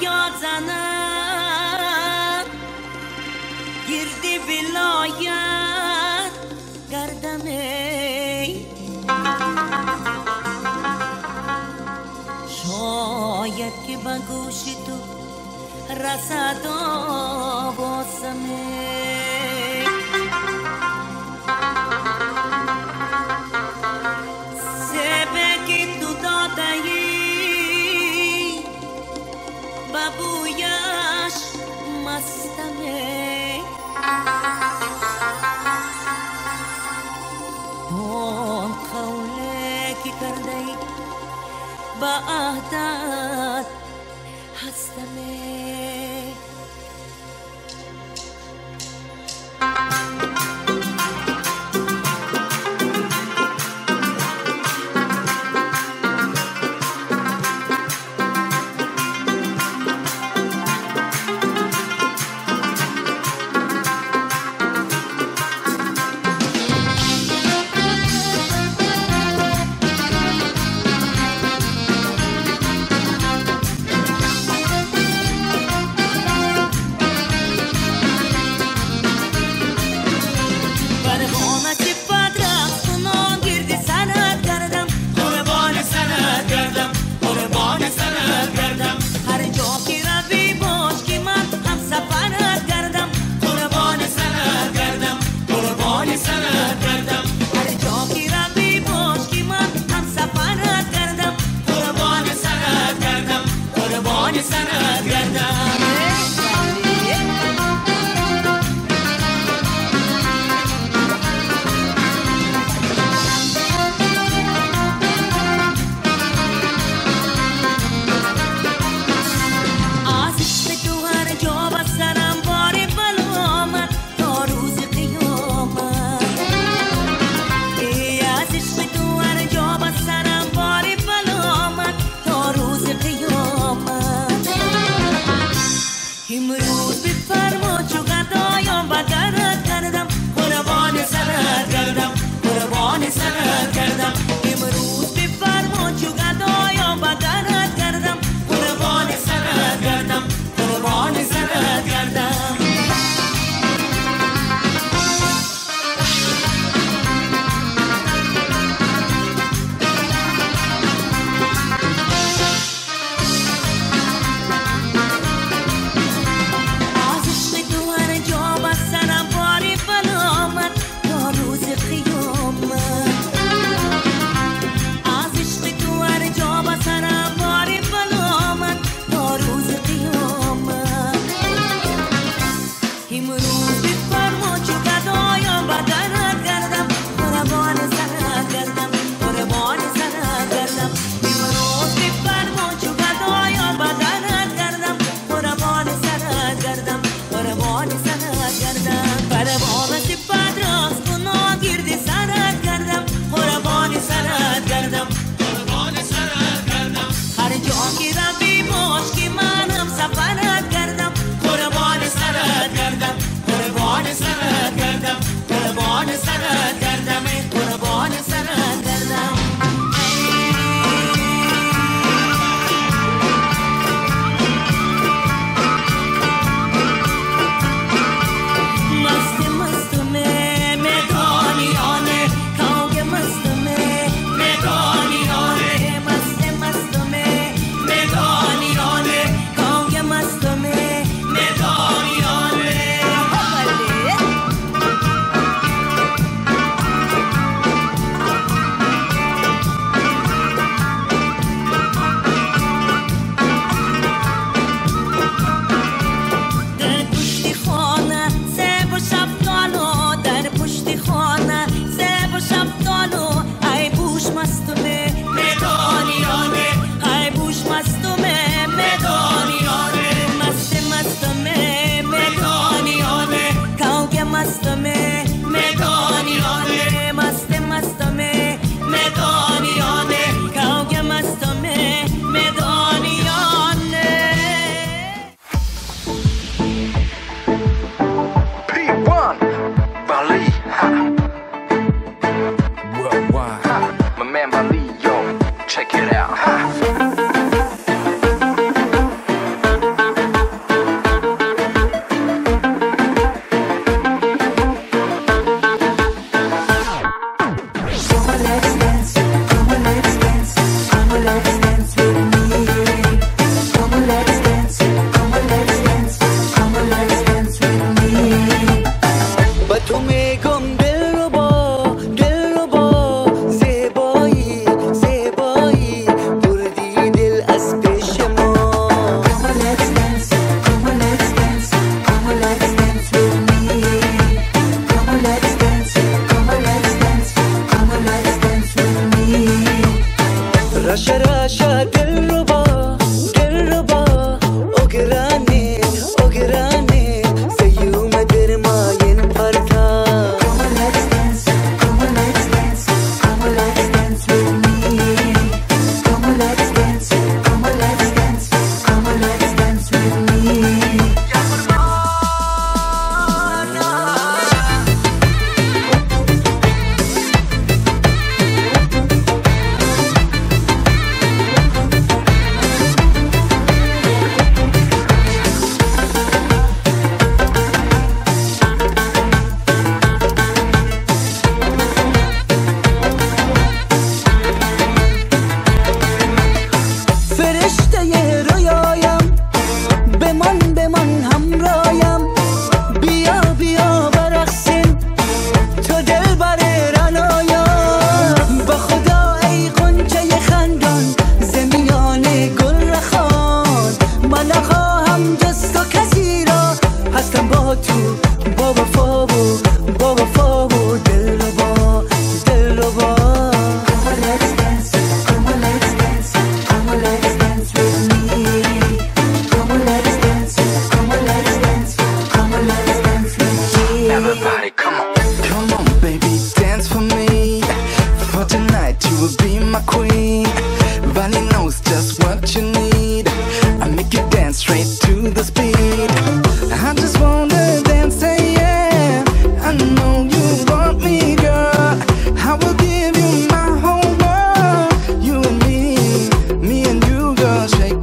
فریاد زنم. گردی بلایت گردم ای. شاید که به گوش تو رسد آوازمه بعدك هستمر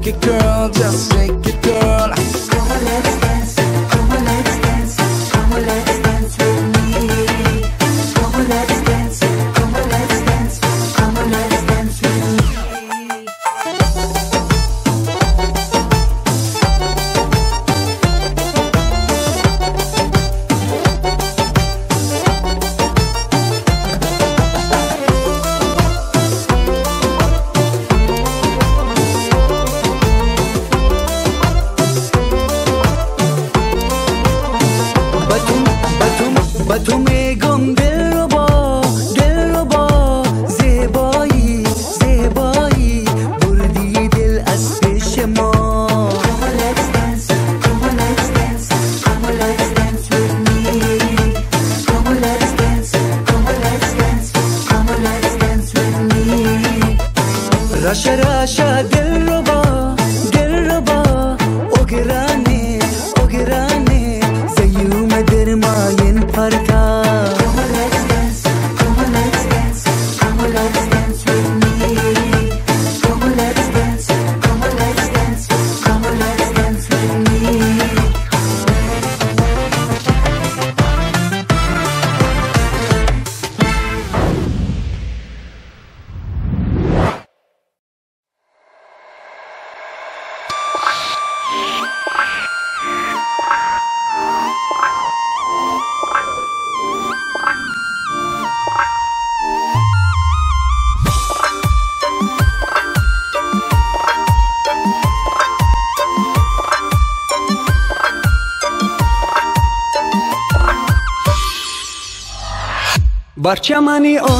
it, girl, just say Rasha राशा दिल रबा दिल रबा ओ गिरा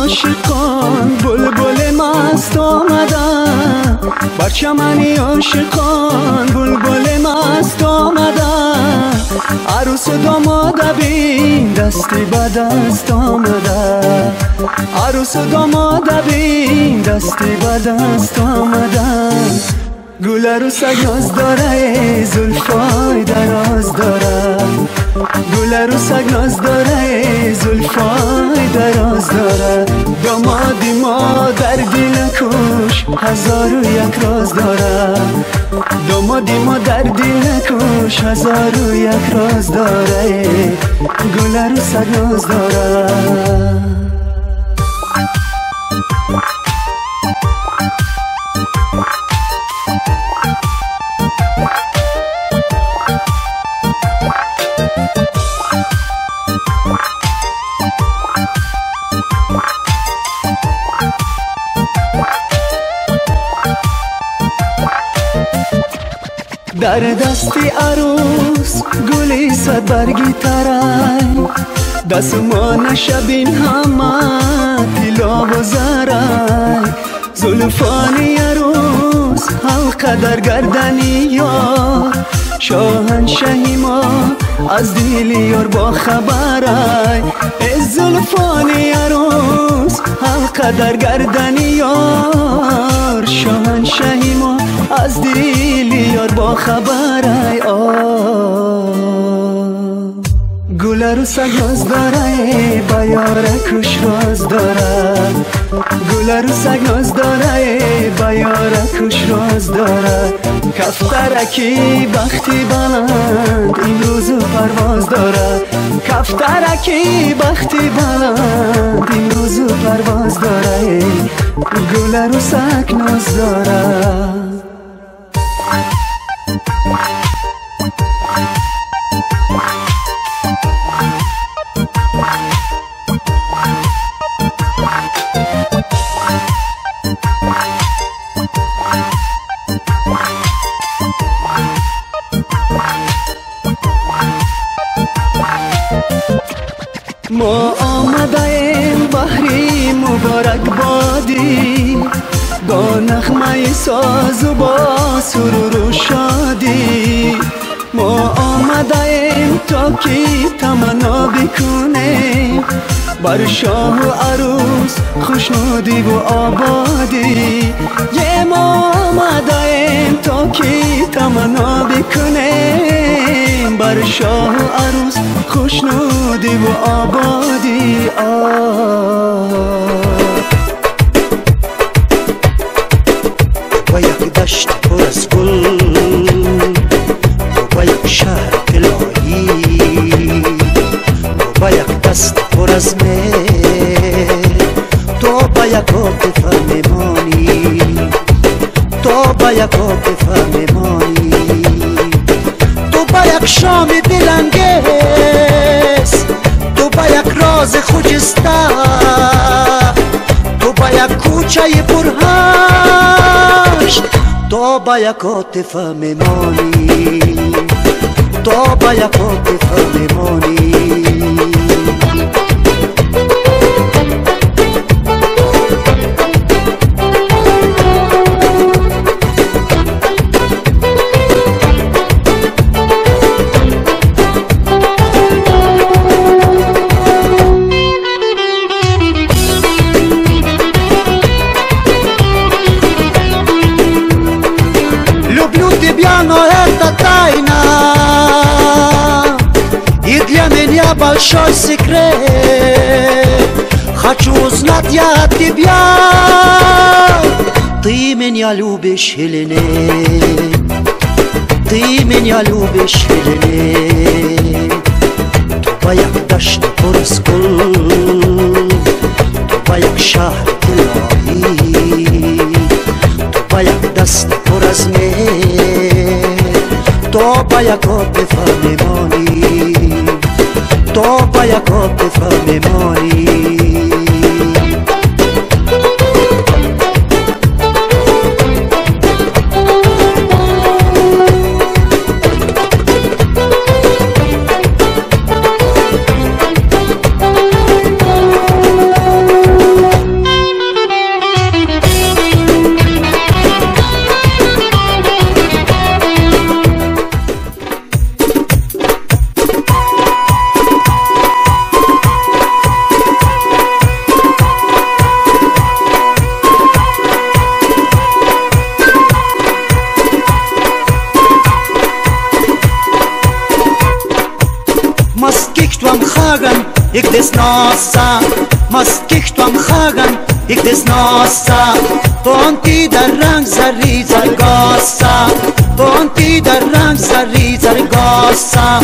عاشقان بلبل مست آمدن بر چمنی عاشقان بلبل مست آمدن عروس داماد بین دستی به دست آمدن عروس داماد بین دستی به دست آمدن گل عروس گاز داره زلفای دراز داره گل عروس ناز داره زلفای دراز داره. دامادی ما در دل کش هزار و یک راز داره. دامادی ما در دل کش هزار و یک راز داره. گل عروس ناز داره. در دستی عروس گلی صد برگی ترای دست ما نشبین همه زلفانی عروس حلقه در گردنی یار شاهنشهی ما از دیل یار با خبرای از زلفانی عروس حلقه در گردنی یار. شاهنشهی ما از دیل یار با خبرای گل رو سگاز داره بیاره کش راز داره گل رو سگاز داره بیاره کش راز داره کفترکی بختی بلند این روز پرواز داره کفترکی بختی بلند این روز پرواز داره گل سگ ناز داره سرور و شادی. ما آمدیم تا کی تمنا بکنیم بر شاه و عروس خوشنودی و آبادی. یه ما آمدیم تا کی تمنا بکنیم بر شاه و عروس خوشنودی و آبادی. آه. مهر تو به یک عاطفه میمانی تو به یک عاطفه میمانی تو به یک شام دلانگیز تو به یک راز خجسته تو به یک کوچه پرهشت تو به یک عاطفه میمانی تو به یک عاطفه میمانی большой секрет. Хочу узнать я от тебя Ты меня любишь или нет? Ты меня любишь или нет? Тупая дождь Баякташ Турскул Баяк шахр тупая дождь даст Туразме То баяк отдыхали با یک عاطفه میمانی بانتی در رنگ زری زرگاسا بانتی در رنگ زری زرگاسا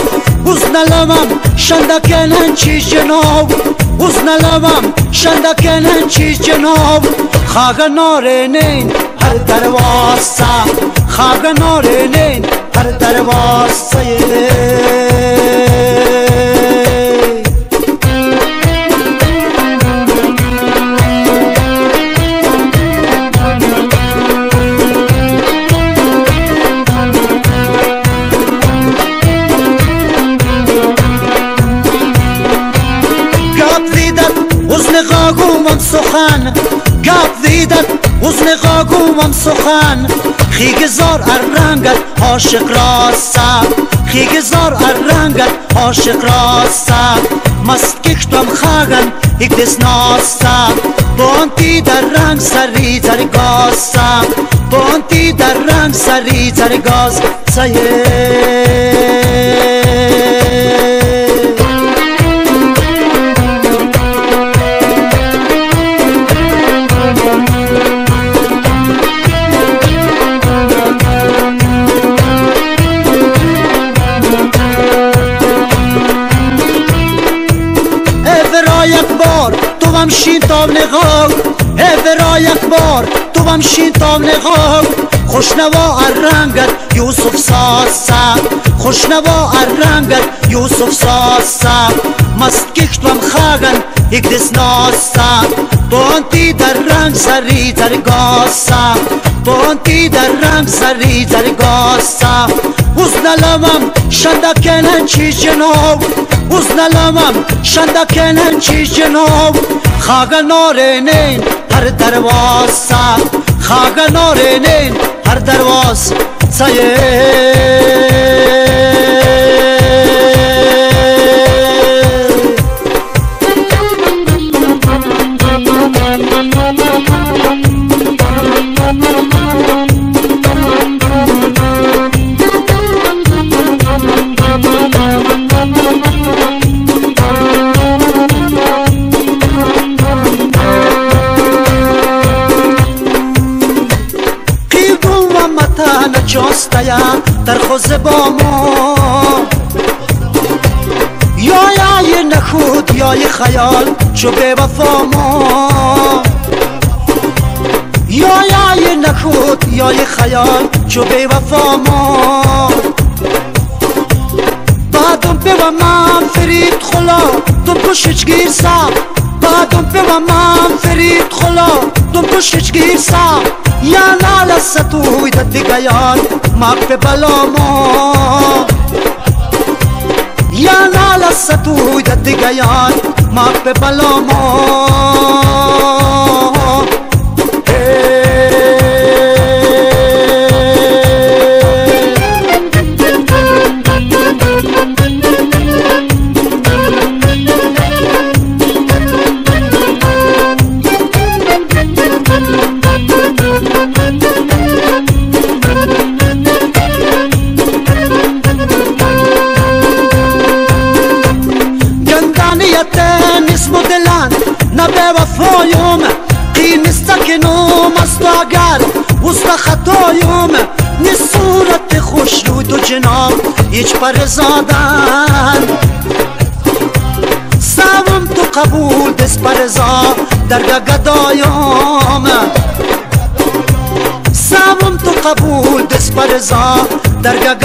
بزنلمم شندکنن چیز جناب بزنلمم شندکنن چیز جناب خاگ نارنین هر درواسا خاگ نارنین هر درواسا قاگومم سخن. گپ ویدت حزن قاگومم سخن. خیگزار ارنگت عاشق راسا خیگزار ارنگت عاشق راسا مست کشتم خاگن یک دس ناسا بانتی در رنگ سری زر گاسا بانتی در رنگ سری زر گاز. سایه. نقاب خوشنوا رنگت یوسف ساسا خوشنوا رنگت یوسف ساسا مست کشتم خاگن یک دس ناسا بانتی در رنگ سری در گاسا بانتی در رنگ سری در گاسا حزن لمم شنده کنن چی جناب. uznalamam dervasa Xaga norenin her dervas Saye جاستیم در خوز با ما. یا یای نخود یای خیال چو وفا ما. یا نخود یای خیال چو ما. بعدم به و من فرید خلا تو پشت گیر سا بعدم به و من فرید خلا تو پشت گیر سا یا نالستوی ددگیان ماک به بلامو یا نالستوی ددگیان هیچ پر زادن سوم تو قبول دست پرزا درگه گدایم سوم تو قبول دست پرزا درگه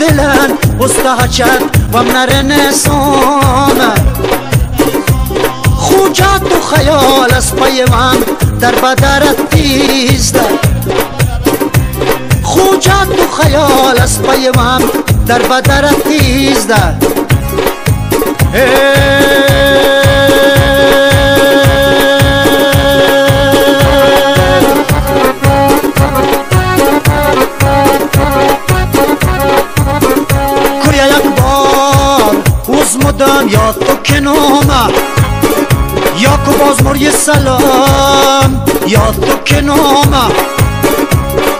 مشک مدلن استهچت و نره نسان خوجات و خیال از پیوان در بدرت دیست خوجات و خیال از پیوان در بدرت دیست مدام یا تو کنومه یا کو باز سلام یا تو کنومه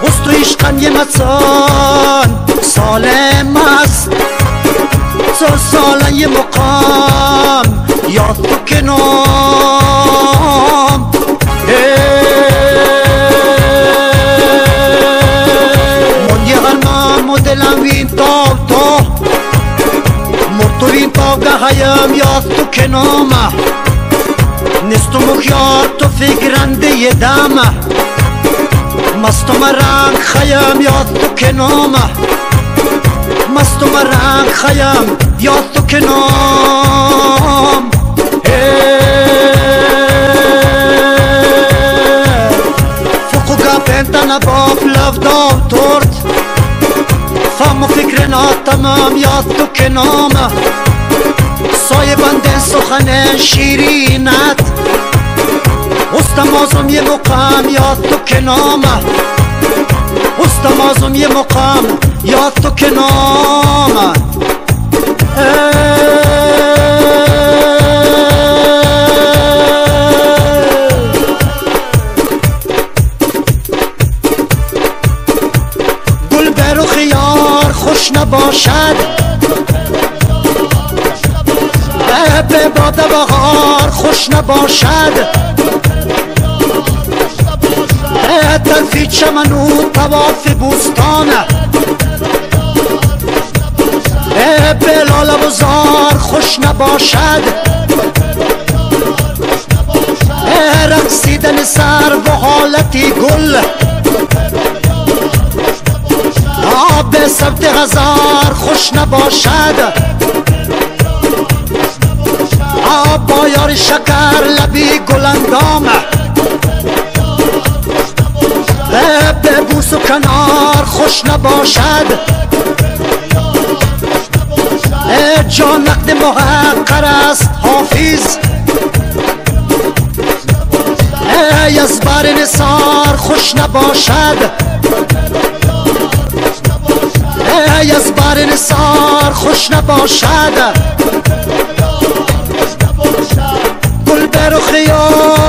از تو عشقم یه سالم است تو سالن یه مقام یا تو کنام من هایم یاد تو کنامه نیست مخیار تو فکرنده دمه. مستم رنگ خیم یاد تو کنامه مستم رنگ خیم تو کنام فوقو گپنتن باف لف داو تورت فهم و فکر تمام یاد تو کنامه سایه بنده سخن شیرینت. استمازم یه مقام یاد تو کنامه استمازم یه مقام یاد تو کنامه گل بر و خیار خوش نباشد. خوش نباشد. بهتر فی چمن و تواف بوستان. به بلال و زار خوش نباشد. به رقصیدن سر و حالتی گل. آب سبت هزار خوش نباشد. یار شکر لبی گلندام به بوس و کنار خوش نباشد جا نقد محقر است حافظ ای از بر نسار خوش نباشد ای از بر نسار خوش نباشد گل بر و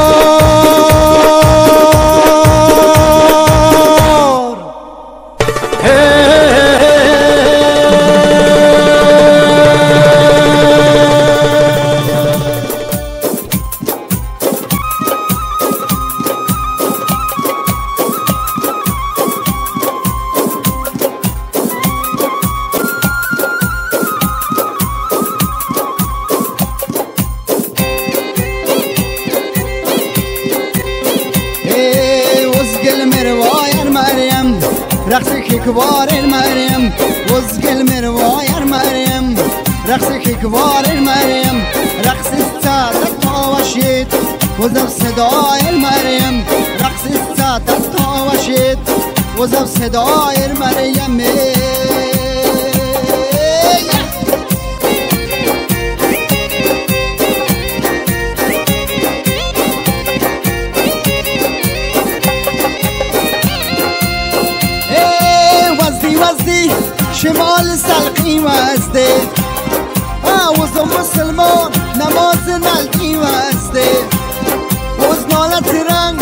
کبار مریم وزگل مروایر مریم رقص کبار مریم رقص سادت تاوشید وزب صدای مریم رقص سادت تاوشید وزب صدای مریم شمال سلقی وسته آوز مسلمان نماز نلقی وسته وز نالت رنگ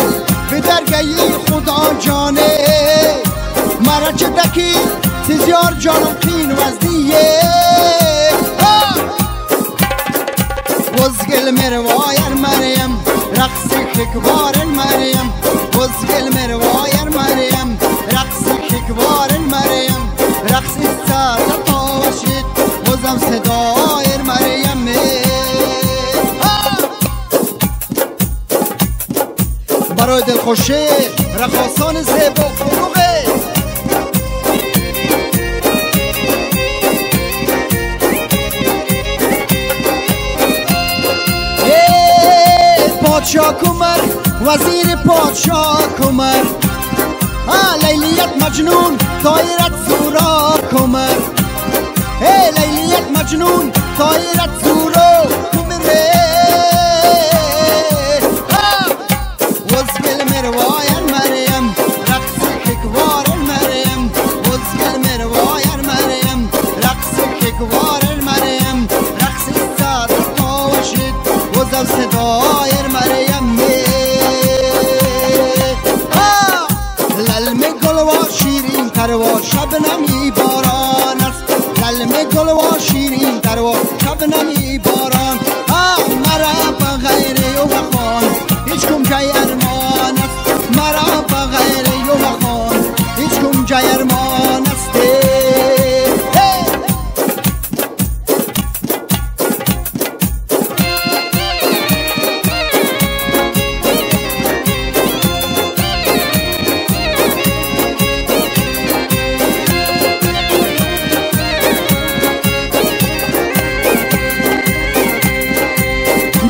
به درگهی خدا جانه. مرا چه دکی تزیار جانم قین وزدیه وزگل مروایر مریم رقص ککوار مریم وزگل مروایر رقص سر باشید بازم صدای مریم. برای دلخوشی رقاصان زیبا فروغه پادشاه کمر وزیر پادشاه کمر. لیلیت مجنون طایرت سورا کمر ای لیلیت مجنون طایرت سورا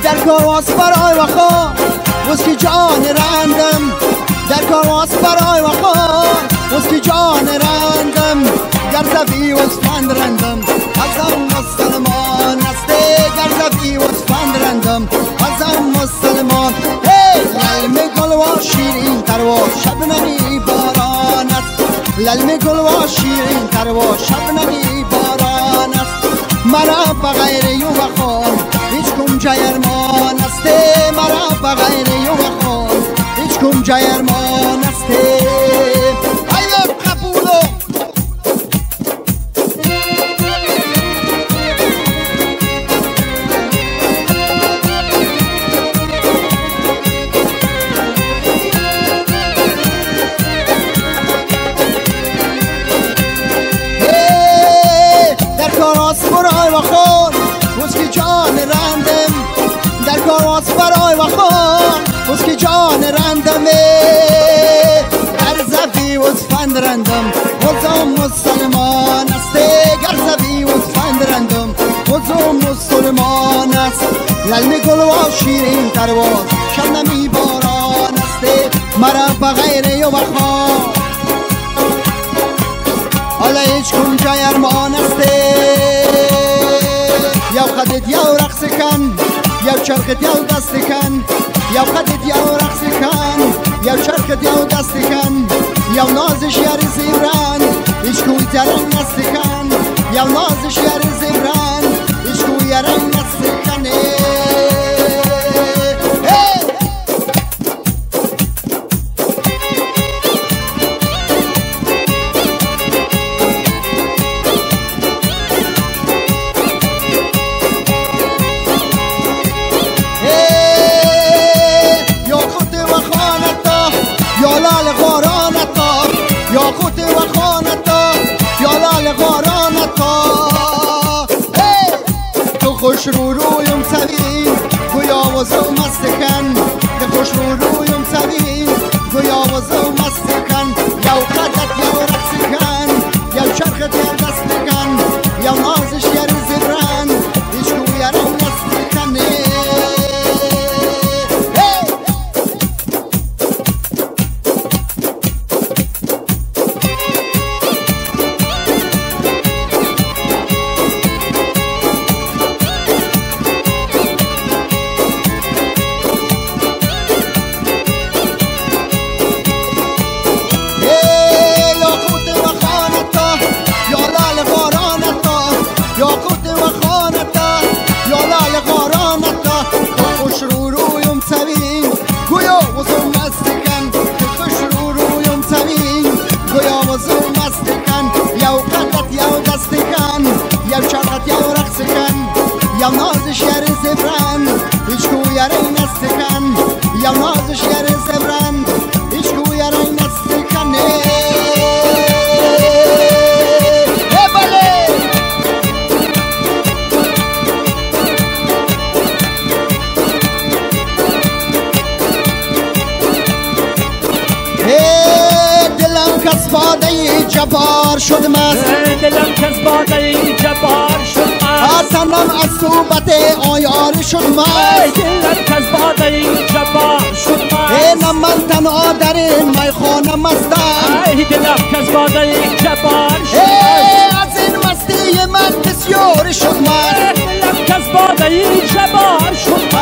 کارواس برای وخان وسکی جان رندم. در کارواس برای وخان وسکی جان رندم. گر زفی و فند رندم. ازم مسلمان استه گر زفی و فند رندم. ازم مسلمان. للم گل و شیرین تر و شبنمی باران است. للم گل و شیرین تر و شبنمی باران است. مرا بغیر یو بخوان هیچ جایرمان است مرا بغیر یو بخوان هیچ کم جایرمان است. در کاراس برای وخان وسکی جان رندم. در کاراس برای وخان بس که جان رندمه. در زفی و فند رندم. وزم مسلمان است. گر زفی و فند رندم وزم مسلمان است. للم گل و شیرین ترواز شبنمی باران است. مرا بغیر یو بخواه حالا هیچ کنجا ارمان است. چرخت یا دست کن. یا خدت یا رقص کن. یا چرخت یا دست کن. یا نازش یار زیران هیچ کوی ترن نست کن. یا نازش یار زیران هیچ کوی رنگ نستکن یا نازش یر زبرن هیچ گویا رای نستکن ای بله! ای دلم کسباده جبار شد مست. دلم کس باده جبار حسنم از صوبت آیار شد مست دلم کس باده جبار شد ای من تنها در این میخانه مستم ای دلم کس باده جبار شد ای از این مستی من بسیار شد مست دلم کس باده جبار شد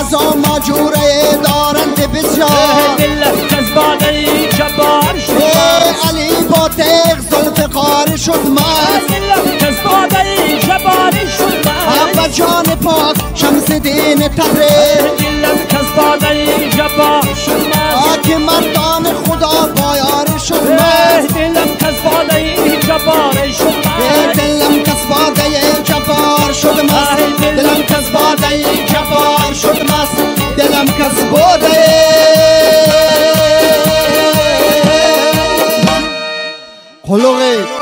از آن مجوره دارند بسیار. دلم کس باده جبار شد ای علی با تیغ زلفقار شد مست جان پاک شمس دین تره آک مردان خدا بایار شما دلم کس بالای جبار شما دلم کس بالای جبار شد مست. دلم کس بالای جبار شد مست. دلم کس بالای خلوقی.